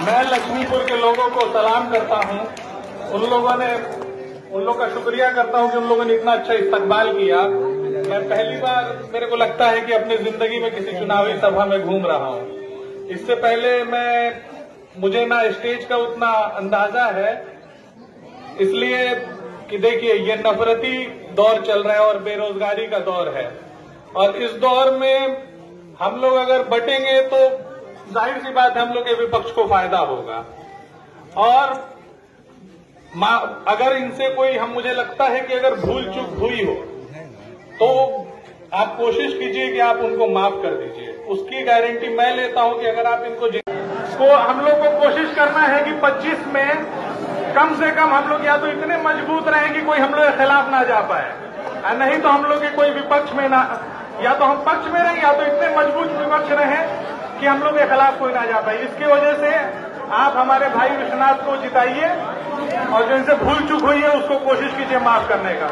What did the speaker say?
मैं लक्ष्मीपुर के लोगों को सलाम करता हूँ। उन लोगों ने, उन लोगों का शुक्रिया करता हूँ कि उन लोगों ने इतना अच्छा इस्तकबाल किया। मैं पहली बार, मेरे को लगता है कि अपनी ज़िंदगी में किसी चुनावी सभा में घूम रहा हूँ। इससे पहले मैं, मुझे ना स्टेज का उतना अंदाज़ा है। इसलिए कि देखिए, ये नफरती दौर चल रहा है और बेरोजगारी का दौर है। और इस दौर में हम लोग अगर बटेंगे तो ज़ाहिर सी बात हम लोग के विपक्ष को फ़ायदा होगा। और अगर इनसे कोई, हम, मुझे लगता है कि अगर भूल चूक हुई हो तो आप कोशिश कीजिए कि आप उनको माफ़ कर दीजिए। उसकी गारंटी मैं लेता हूँ कि अगर आप इनको को हम लोग को कोशिश करना है कि 25 में कम से कम हम लोग या तो इतने मज़बूत रहें कि कोई हम लोग के खिलाफ ना जा पाए। नहीं तो हम लोग के कोई विपक्ष में ना, या तो हम पक्ष में रहें या तो इतने मज़बूत विपक्ष रहें कि हम लोग के खिलाफ कोई ना जा पाए इसकी वजह से आप हमारे भाई विश्वनाथ को जिताइए और जिनसे भूल चुक हुई है, उसको कोशिश कीजिए माफ़ करने का।